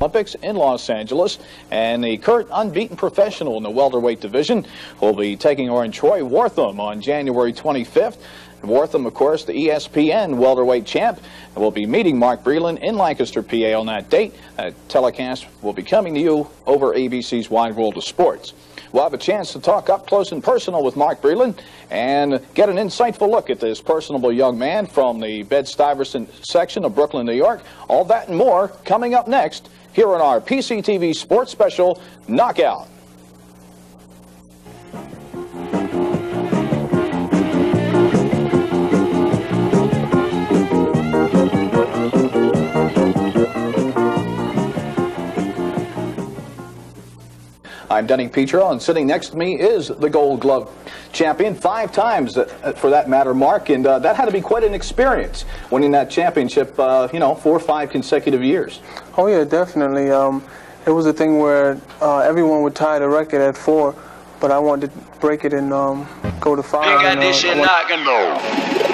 Olympics in Los Angeles, and the current unbeaten professional in the welterweight division will be taking on Troy Wortham on January 25th. Wortham, of course, the ESPN welterweight champ, will be meeting Mark Breland in Lancaster, PA on that date. A telecast will be coming to you over ABC's Wide World of Sports. We'll have a chance to talk up close and personal with Mark Breland and get an insightful look at this personable young man from the Bed-Stuyvesant section of Brooklyn, New York. All that and more coming up next here on our PCTV Sports Special Knockout. I'm Denny Petro, and sitting next to me is the Gold Glove champion, five times uh, for that matter, Mark. And uh, that had to be quite an experience, winning that championship, uh, you know, four or five consecutive years. Oh yeah, definitely. Um, it was a thing where uh, everyone would tie the record at four, but I wanted to break it and um, go to five. Big and, uh,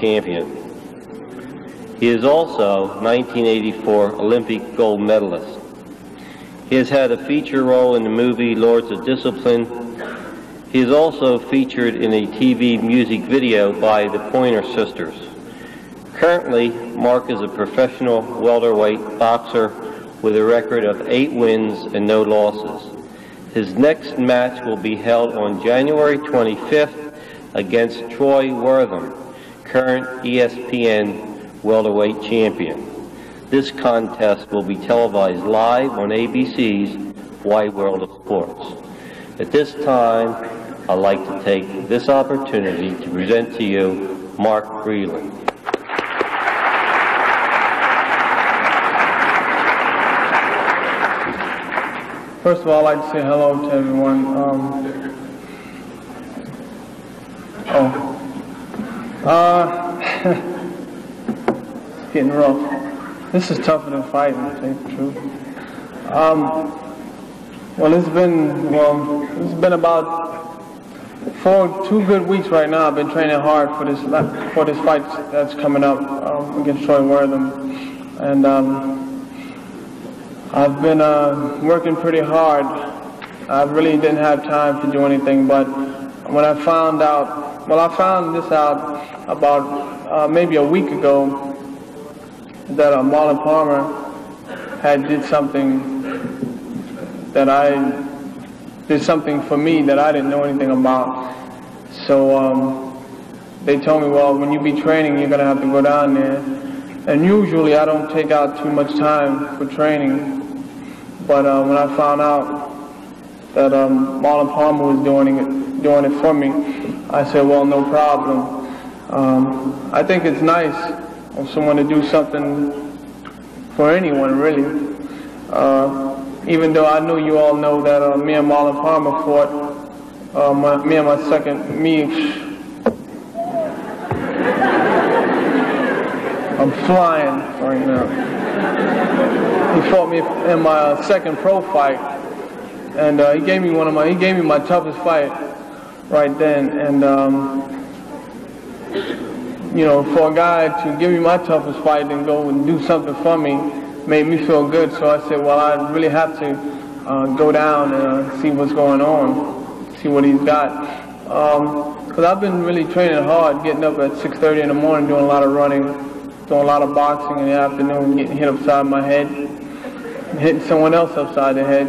champion. He is also 1984 Olympic gold medalist. He has had a feature role in the movie Lords of Discipline. He is also featured in a TV music video by the Pointer Sisters. Currently, Mark is a professional welterweight boxer with a record of eight wins and no losses. His next match will be held on January 25th against Troy Wortham, current ESPN welterweight champion. This contest will be televised live on ABC's Wide World of Sports. At this time, I'd like to take this opportunity to present to you Mark Breland. First of all, I'd like to say hello to everyone. Um, Uh, getting rough. This is tougher than fighting, to tell the truth. Um, well, it's been, well, it's been about four, two good weeks right now. I've been training hard for this, for this fight that's coming up um, against Troy Wortham. And, um, I've been uh, working pretty hard. I really didn't have time to do anything, but when I found out, well, I found this out about uh, maybe a week ago that uh, Marlon Palmer had did something that I did something for me that I didn't know anything about. So um, they told me, well, when you be training, you're gonna have to go down there. And usually I don't take out too much time for training but uh, when I found out that um, Marlon Palmer was doing it, doing it for me, I said, well, no problem. Um, I think it's nice of someone to do something for anyone, really. Uh, even though I know you all know that uh, me and Marlon Palmer fought, uh, my, me and my second, me, I'm flying right now he fought me in my uh, second pro fight, and uh, he gave me one of my he gave me my toughest fight right then, and um, you know for a guy to give me my toughest fight and go and do something for me made me feel good. So I said, well, I really have to uh, go down and uh, see what's going on, see what he's got. Because um, I've been really training hard, getting up at 6.30 in the morning, doing a lot of running, doing a lot of boxing in the afternoon, getting hit upside my head hitting someone else upside the head.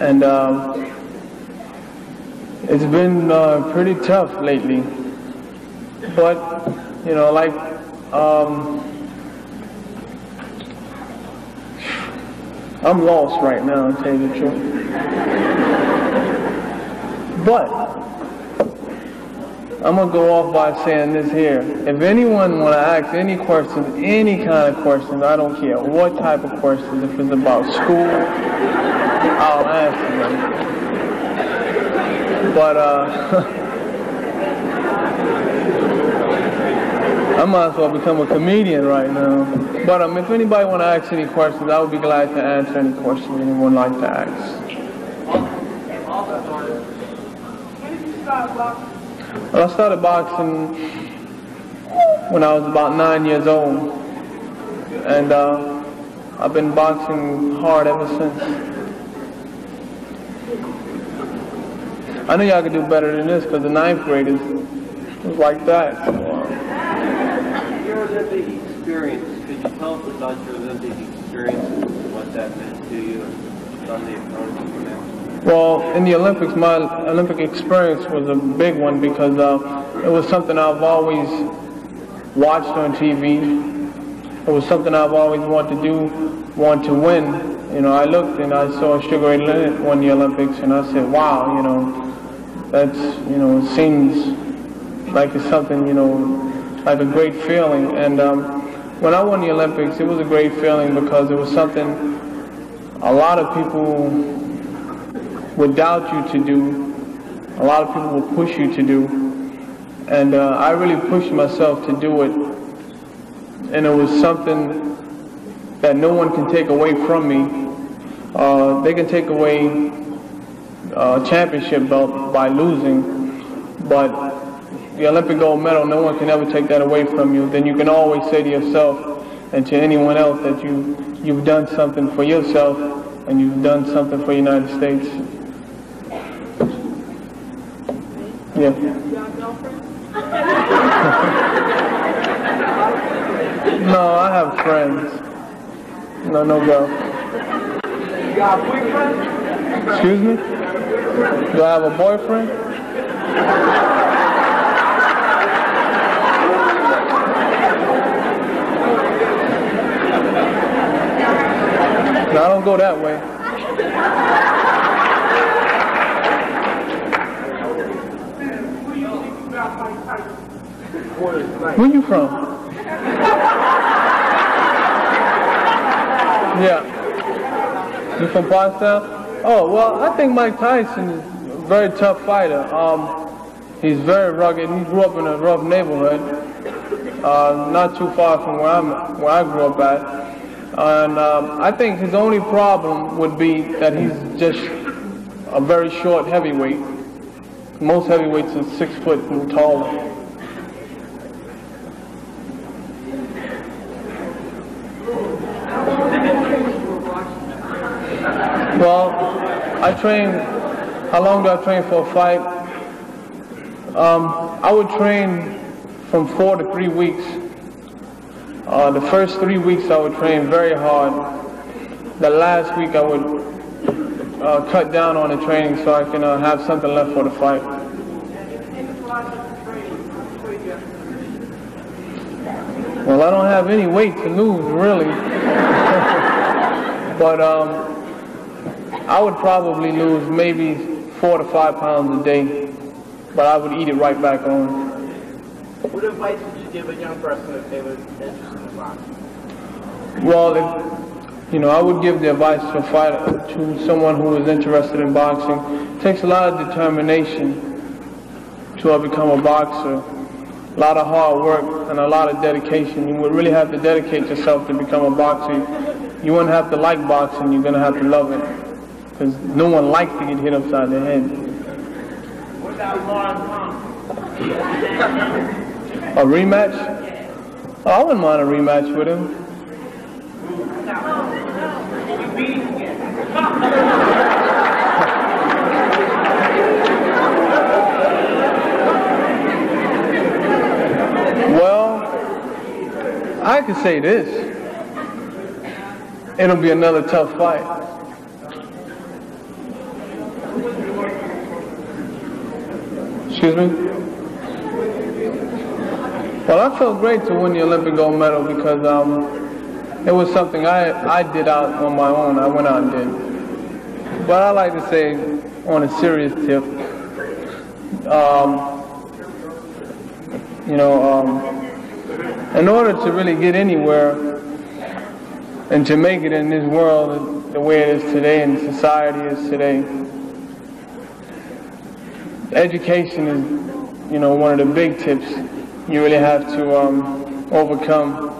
And um, it's been uh, pretty tough lately. But, you know, like, um, I'm lost right now, to tell you the truth. But, I'm gonna go off by saying this here. If anyone wanna ask any questions, any kind of questions, I don't care what type of questions, if it's about school, I'll answer them. But uh, I might as well become a comedian right now. But um, if anybody wanna ask any questions, I would be glad to answer any questions anyone like to ask. I started boxing when I was about nine years old, and uh, I've been boxing hard ever since. I know y'all could do better than this because the ninth graders was like that. Your Olympic experience, could you tell us about your Olympic experience and what that meant to you and on the opponents you met? Well, in the Olympics, my Olympic experience was a big one because uh, it was something I've always watched on TV. It was something I've always wanted to do, wanted to win. You know, I looked and I saw Sugar Ray Leonard win the Olympics, and I said, "Wow, you know, that's you know, seems like it's something you know, like a great feeling." And um, when I won the Olympics, it was a great feeling because it was something a lot of people would doubt you to do. A lot of people will push you to do. And uh, I really pushed myself to do it. And it was something that no one can take away from me. Uh, they can take away uh, championship belt by losing, but the Olympic gold medal, no one can ever take that away from you. Then you can always say to yourself and to anyone else that you, you've done something for yourself and you've done something for the United States. Yeah. no, I have friends. No, no girl. You got a boyfriend? Excuse me? Do I have a boyfriend? No, I don't go that way. Where you from? Yeah. You from Boston? Oh, well, I think Mike Tyson is a very tough fighter. Um, he's very rugged. He grew up in a rough neighborhood, uh, not too far from where, I'm, where I grew up at. And um, I think his only problem would be that he's just a very short heavyweight. Most heavyweights are six foot and taller. Well, I train, how long do I train for a fight? Um, I would train from four to three weeks. Uh, the first three weeks I would train very hard. The last week I would uh, cut down on the training so I can uh, have something left for the fight. Well, I don't have any weight to lose, really. but um, I would probably lose maybe four to five pounds a day, but I would eat it right back on. What advice would you give a young person if they were interested in boxing? Well, if, you know, I would give the advice to a fighter, to someone who is interested in boxing. It takes a lot of determination to become a boxer. A lot of hard work and a lot of dedication. You would really have to dedicate yourself to become a boxer. You wouldn't have to like boxing, you're gonna have to love it. Because no one likes to get hit upside the head. What about Lauren A rematch? Oh, I wouldn't mind a rematch with him. Well, I could say this. It'll be another tough fight. Excuse me? Well, I felt great to win the Olympic gold medal because um, it was something I, I did out on my own. I went out and did. But I like to say, on a serious tip, um, you know, um, in order to really get anywhere and to make it in this world the way it is today and society is today, education is, you know, one of the big tips you really have to um, overcome.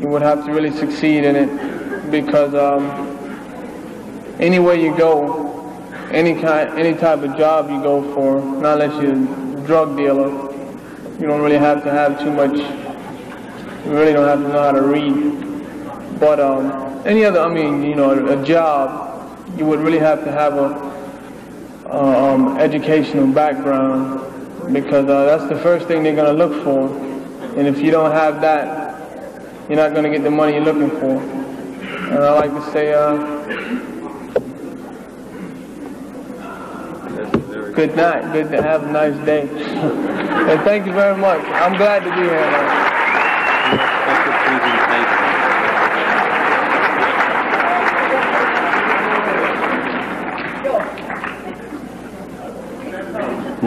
You would have to really succeed in it because um, anywhere you go, any kind, any type of job you go for, not unless you're a drug dealer, you don't really have to have too much. You really don't have to know how to read. But um, any other, I mean, you know, a job, you would really have to have a um, educational background because uh, that's the first thing they're going to look for. And if you don't have that, you're not going to get the money you're looking for. And I like to say, uh, good night. Good to have a nice day. and thank you very much. I'm glad to be here.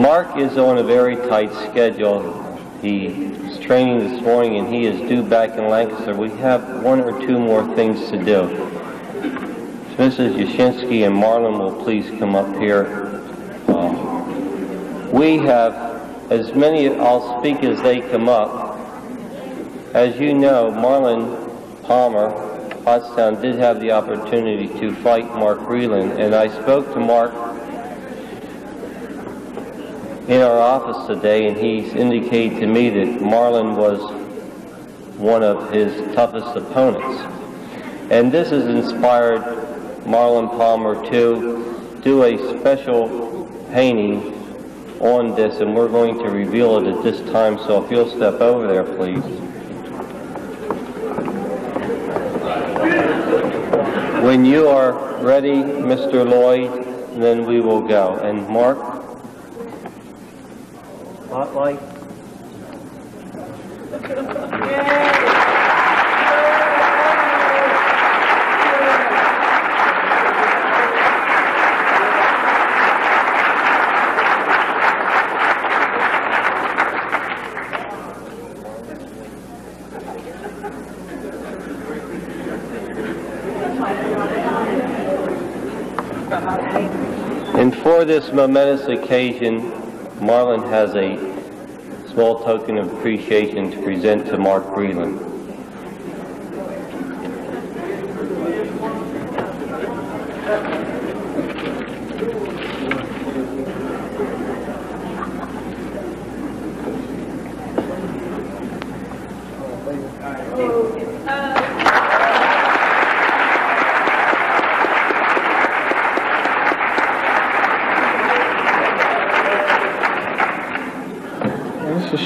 Mark is on a very tight schedule. He's training this morning and he is due back in Lancaster. We have one or two more things to do. Mrs. Yashinsky and Marlon will please come up here. Um, we have as many, I'll speak as they come up. As you know, Marlon Palmer, Pottstown, did have the opportunity to fight Mark Breland, and I spoke to Mark in our office today, and he's indicated to me that Marlon was one of his toughest opponents. And this has inspired Marlon Palmer to do a special painting on this, and we're going to reveal it at this time, so if you'll step over there, please. When you are ready, Mr. Lloyd, then we will go. And Mark? Spotlight. And for this momentous occasion, Marlon has a small token of appreciation to present to Mark Breland. This is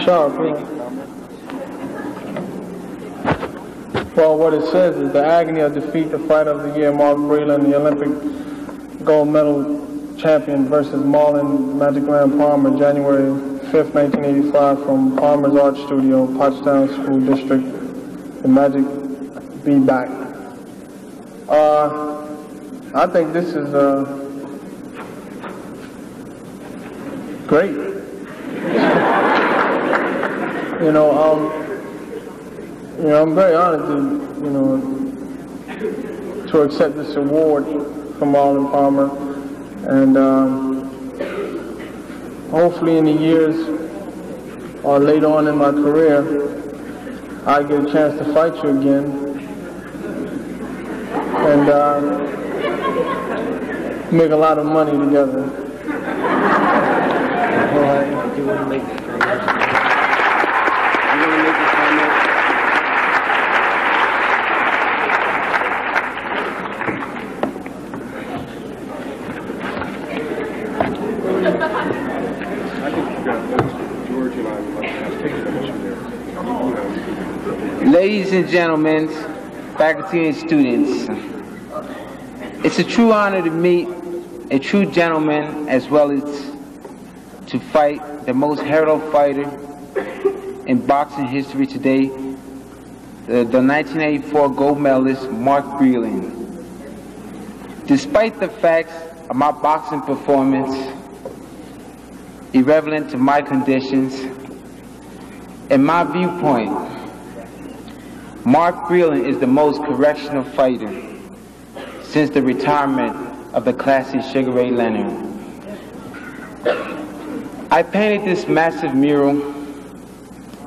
sharp, yeah. Well, what it says is the agony of defeat, the fight of the year, Mark Breland, the Olympic gold medal champion versus Marlon Magic Man Palmer, January 5th, 1985, from Palmer's Art Studio, Pottstown School District. The Magic be back. Uh, I think this is uh, great. You know, um, you know, I'm very honored to, you know, to accept this award from Marlon Palmer, and um, hopefully in the years or later on in my career, I get a chance to fight you again, and uh, make a lot of money together. and gentlemen, faculty and students, it's a true honor to meet a true gentleman as well as to fight the most heralded fighter in boxing history today, the, the 1984 gold medalist Mark Breland. Despite the facts of my boxing performance, irrelevant to my conditions, in my viewpoint, Mark Breland is the most correctional fighter since the retirement of the classic Sugar Ray Leonard. I painted this massive mural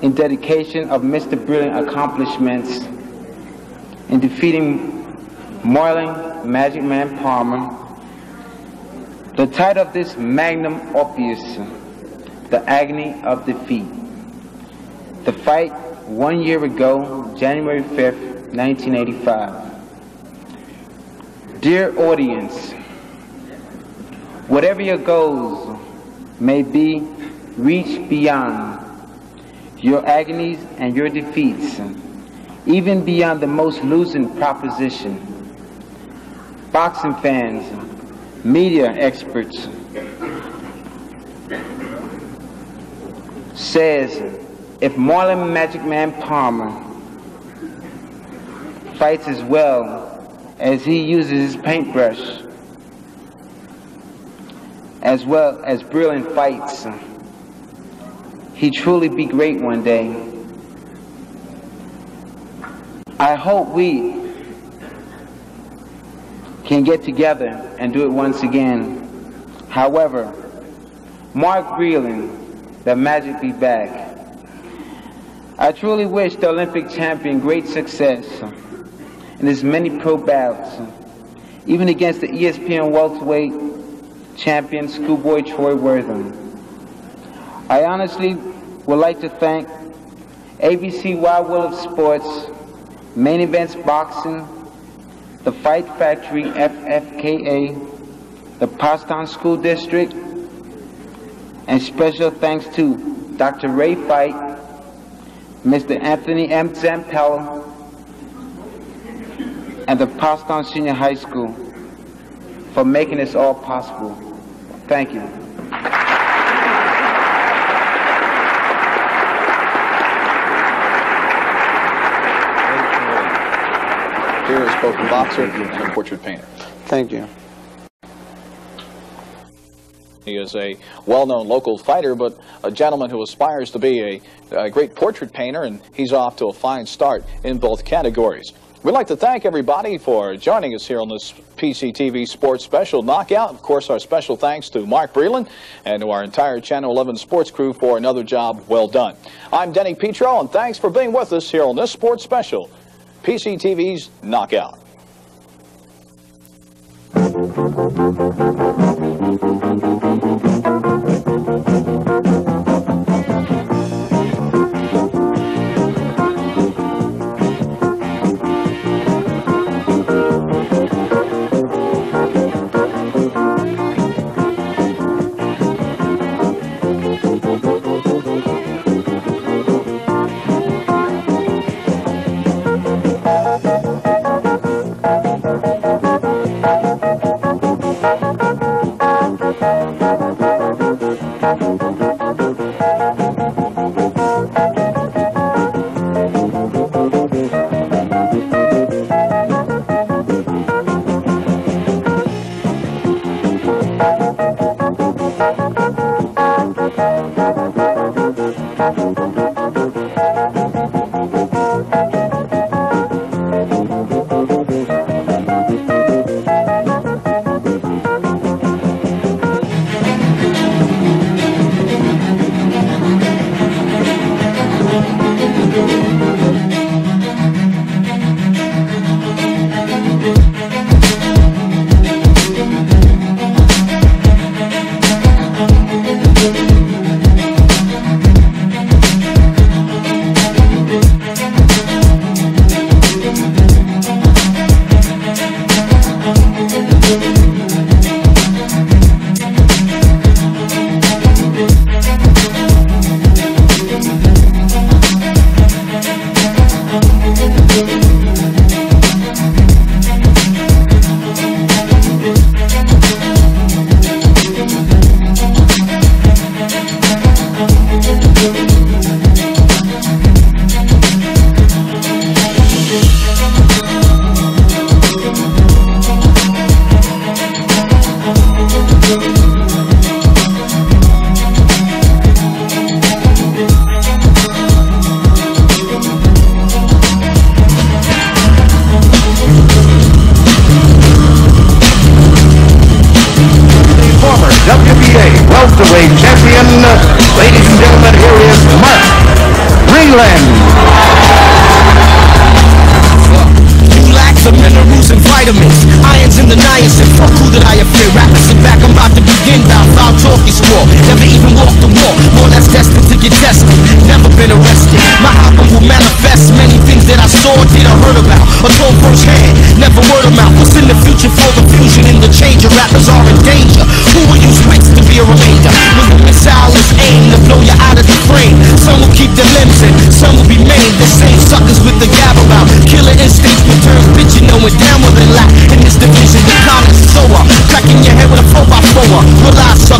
in dedication of Mr. Brilliant accomplishments in defeating Marlon Magic Man Palmer. The title of this magnum opus, The Agony of Defeat. The fight one year ago, January 5th, 1985. Dear audience, whatever your goals may be, reach beyond your agonies and your defeats, even beyond the most losing proposition. Boxing fans, media experts, says if Marlon Magic Man Palmer fights as well as he uses his paintbrush, as well as brilliant fights, he truly be great one day. I hope we can get together and do it once again. However, Mark Breland, the magic be back. I truly wish the Olympic champion great success in his many pro bouts, even against the ESPN welterweight champion Schoolboy Troy Wortham. I honestly would like to thank ABC Wide World of Sports, Main Events Boxing, the Fight Factory FFKA, the Pottstown School District, and special thanks to Dr. Ray Fight, Mr. Anthony M. Zampella, and the Pottstown Senior High School for making this all possible. Thank you. Here is both a boxer and a portrait painter. Thank you. He is a well-known local fighter, but a gentleman who aspires to be a, a great portrait painter, and he's off to a fine start in both categories. We'd like to thank everybody for joining us here on this PCTV Sports Special Knockout. Of course, our special thanks to Mark Breland and to our entire Channel 11 sports crew for another job well done. I'm Denny Petro, and thanks for being with us here on this sports special, PCTV's Knockout.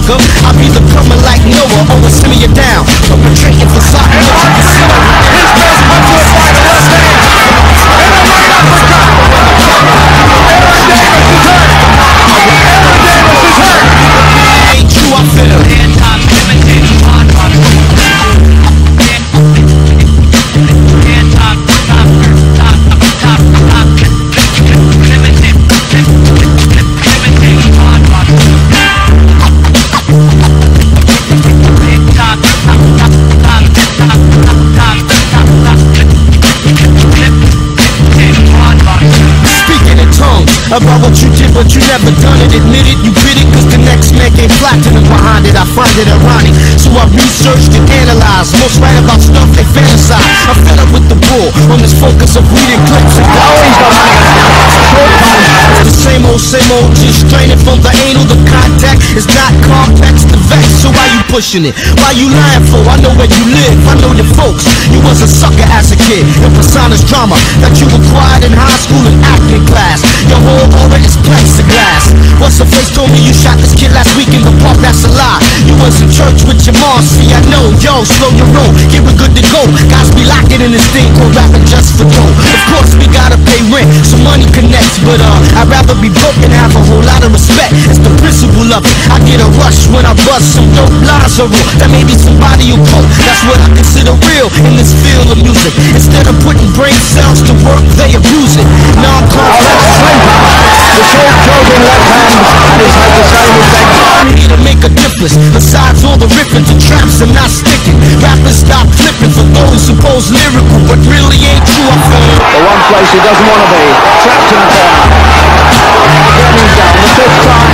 Will and analyzed. Most write about stuff they fantasize. I'm fed up with the bull on this focus of reading clips and It's the same old, same old, just straining from the anal. The contact is not complex, the vex. So why you pushing it? Why you lying for? I know where you live, I know your folks. You was a sucker as a kid. In persona's drama that you acquired in high school and acting class. Your whole aura is plexiglass. What's the face told me you shot this kid last week in the park? That's a lie. Was in church with your mom. See, I know. Yo, slow your roll. We good to go. Guys be locking in this thing called rapping just for dough. Of course, we gotta pay rent, so money connects. But uh, I'd rather be broke have a whole lot of respect. It's the principle of it. I get a rush when I bust some dope visceral. That maybe somebody will quote. That's what I consider real in this field of music. Instead of putting brain cells to work, they abuse it. Now I'm. The short left hand, and he's the same effect. Here to make a difference. Besides all the ripping, the traps are not sticking. Rappers stop flipping for those who pose lyrical, but really ain't true. I feel. The one place he doesn't want to be, trapped in a. Getting down the fifth time.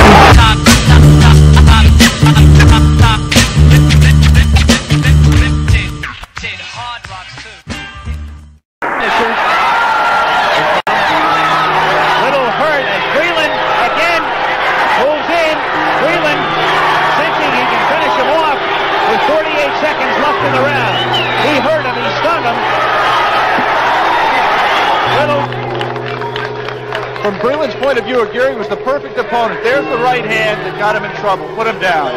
Of Aguirre was the perfect opponent. There's the right hand that got him in trouble, put him down.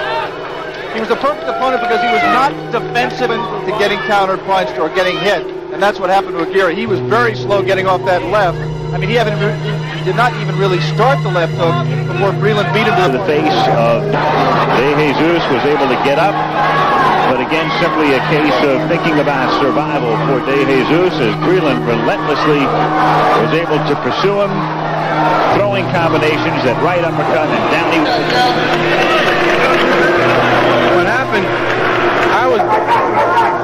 He was the perfect opponent because he was not defensive to getting counterpunched or getting hit. And that's what happened to Aguirre. He was very slow getting off that left. I mean, he, haven't, he did not even really start the left hook before Breland beat him to the, The face of De Jesus was able to get up. But again, simply a case of thinking about survival for De Jesus as Breland relentlessly was able to pursue him, throwing combinations, that right uppercut, and down he What happened? I was.